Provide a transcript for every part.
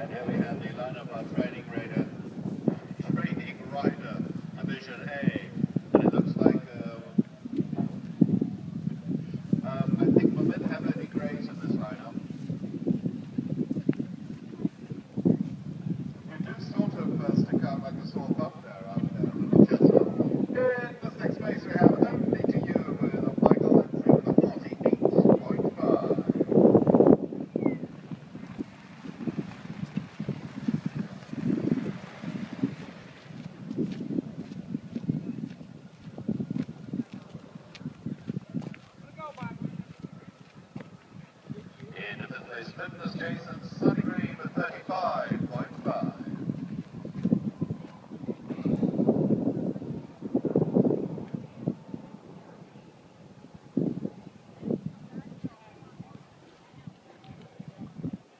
And here we have the lineup of riding raiders. They split this Jason Sunny with 35.5.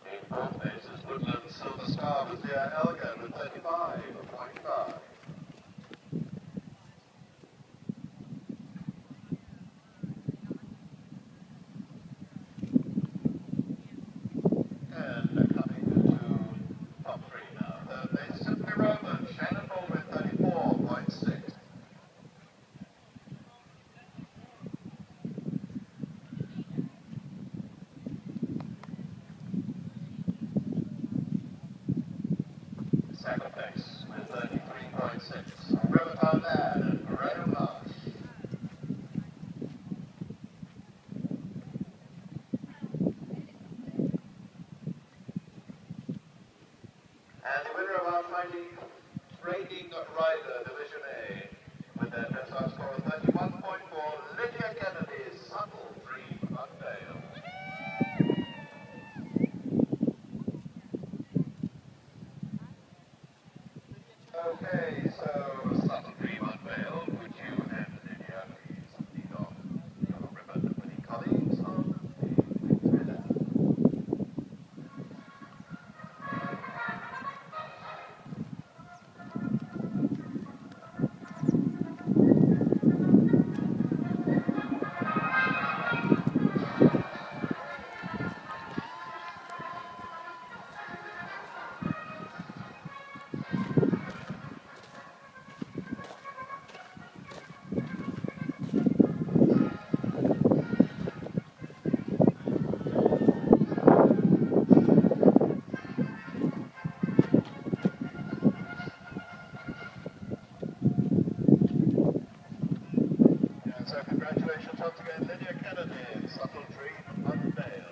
In fourth Woodland Silver Star with Leah Elgin with 33.6. And And the winner of our rider Division A with their dressage score of 31.4, Lydia Kennedy, Subtle 3. Congratulations once again, Lydia Kennedy, Subtle Dream Unveiled.